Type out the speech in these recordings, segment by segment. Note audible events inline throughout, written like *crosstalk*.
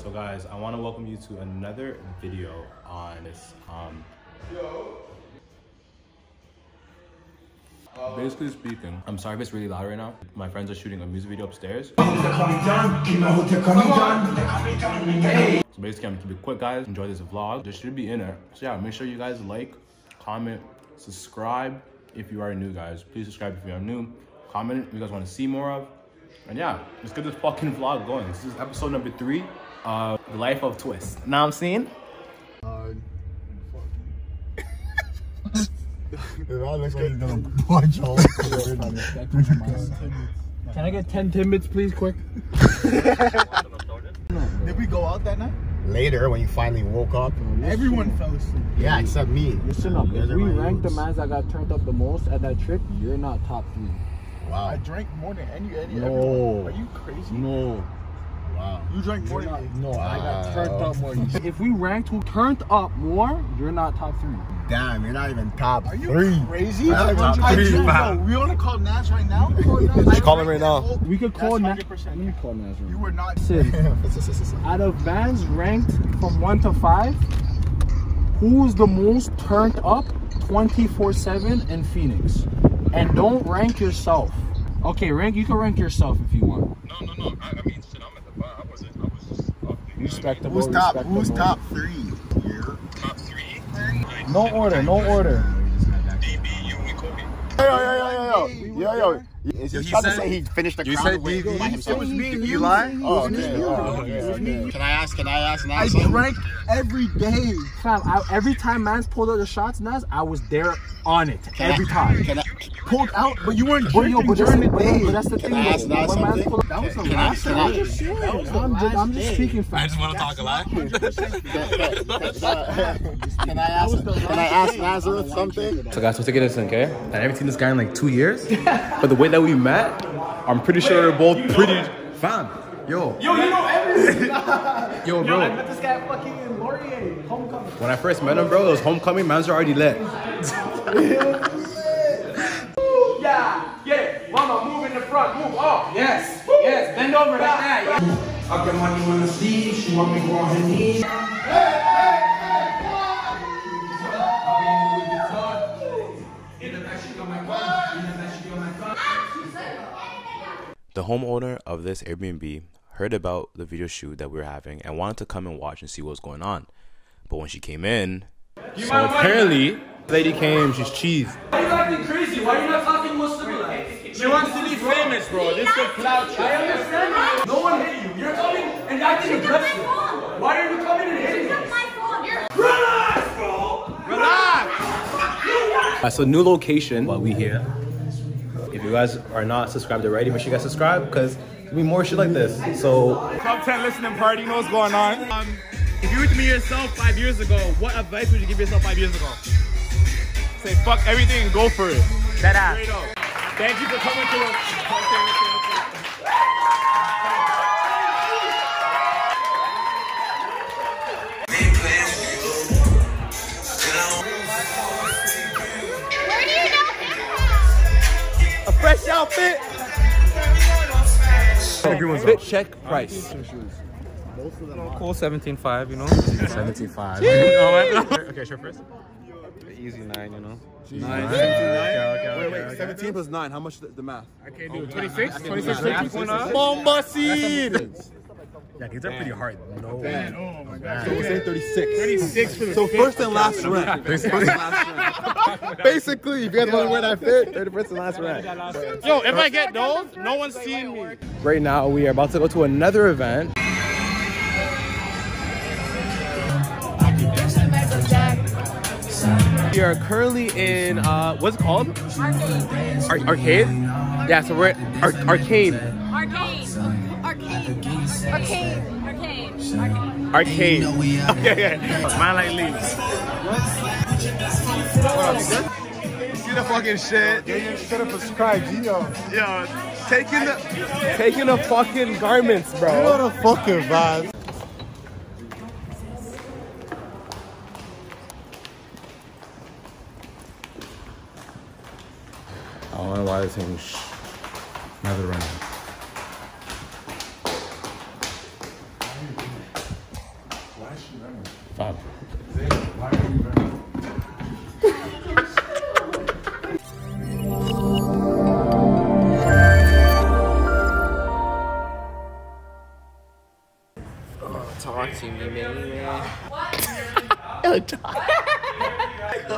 So guys, I want to welcome you to another video on this. Um, basically speaking, I'm sorry if it's really loud right now. My friends are shooting a music video upstairs. So basically, I'm gonna keep it quick, guys. Enjoy this vlog. There should be in it. So yeah, make sure you guys like, comment, subscribe if you are new, guys. Please subscribe if you are new. Comment if you guys want to see more of. And yeah, let's get this fucking vlog going. This is episode number three, uh, the life of Twist. Now I'm seeing. Can I get 10 Timbits, please, quick? *laughs* Did we go out that night? Later, when you finally woke up. Everyone fell asleep. Yeah, except me. Listen up. If we my rank the youths. mans that got turned up the most at that trip, you're not top three. I drank more than any, any No. everyone. Are you crazy? No. Wow. You drank more than me. No, I got turned up more. *laughs* If we ranked who turned up more, you're not top three. Damn, you're not even top Are you three. crazy? I'm top I three, drank- fam. we want to call Nas right now? *laughs* Call Nas. Just call him right now. We could call That's Nas. 100%. Let me call Nas. You were not. *laughs* Listen, out of bands ranked from one to five, who's the most turned up 24 7 in Phoenix? And don't rank yourself. Okay, rank. You can rank yourself if you want. No, no, no. I, I mean, shit, I'm at the bar. I wasn't. I was just up there. Respectable. Who's top? respectable. Who's top three? Here. Top three. No order. No order. DB, you, and Kobe. Yo, yo, yo, yo, yo, yo, yo. Is he trying to said- say he finished the you crown said with- DB? by It was me and you. Eli? Oh, okay. oh, okay, okay. Can I ask? Can I ask now? I something? drank every day. Fam, I, every time Mans pulled out the shots, Nas, I was there on it. Can I- Every time. Can I? Pulled out, but you weren't But yo, drinking but that's, during the day. but that's the Can thing. I ask though. When Mans something? pulled- *laughs* that was the Can I- last can time. I- I'm just saying. That was the I'm, just, last I'm just day. speaking I just want to talk a lot. Can I ask? Can I ask Nazareth something? So guys, so take this in, okay? I haven't seen this guy in like two years, *laughs* but the way that we met, I'm pretty sure we're both pretty fam. Yo, Yo, you know everything. *laughs* yo, bro. met this guy fucking in Laurier, homecoming. When I first met him, bro, it was homecoming. Man's were already lit. Yeah, get it. Mama, move in the front. Move up. Yes, yes. Bend over like that. Yeah. I got money on the sleeve, she want me go on her knees. The homeowner of this Airbnb heard about the video shoot that we were having and wanted to come and watch and see what was going on. But when she came in, so apparently, the lady came, she's cheese. Why are you acting crazy? Why are you not talking more civilized? She wants to be famous, bro. This is a clout I understand that. No one hit you. You're coming and acting aggressive. Why are you coming and hitting me? Uh, so new location, but we here. If you guys are not subscribed already, make sure you guys subscribe because there'll be more shit like this. So Top 10 listening party, you know what's going on. Um, if you were to meet yourself five years ago, what advice would you give yourself five years ago? Say fuck everything and go for it. That ass. Straight up. Thank you for coming to us. A fresh outfit. Fit check price. Cool 17.5, you know? 75. *laughs* okay, sure first. Easy 9, you know? Wait, wait, 17 plus 9. How much the, the math? I can't do oh, it. 26? 26, 50, Bomba seed. Yeah, these are pretty hard. No. Oh my god. So we're saying 36. 36 for the So first and last rank. First and last *laughs* rank. Basically, if you guys want to wear that fit, they're the first and last rank. Yo, if I get those, no one's seeing me. Right now, we are about to go to another event. We are currently in, uh, what's it called? Arcade. Ar- arcade? Yeah, so we're at ar- arcade. Arcade. Arcade. Arcade. Arcade. Arcade. Okay, yeah. Mine like leaves. See the fucking shit. They should have subscribed, Gino. Yo, taking the. Taking the fucking garments, You bro. know the fucking vibe. I don't know why this thing sh- never running. Stop. Oh, talk to me, baby. *laughs*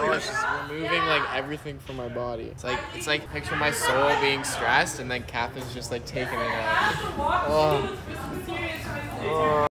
oh, it's just removing like everything from my body. It's like it's like picture my soul being stressed, and then Catherine's just like taking it out. Oh. Oh.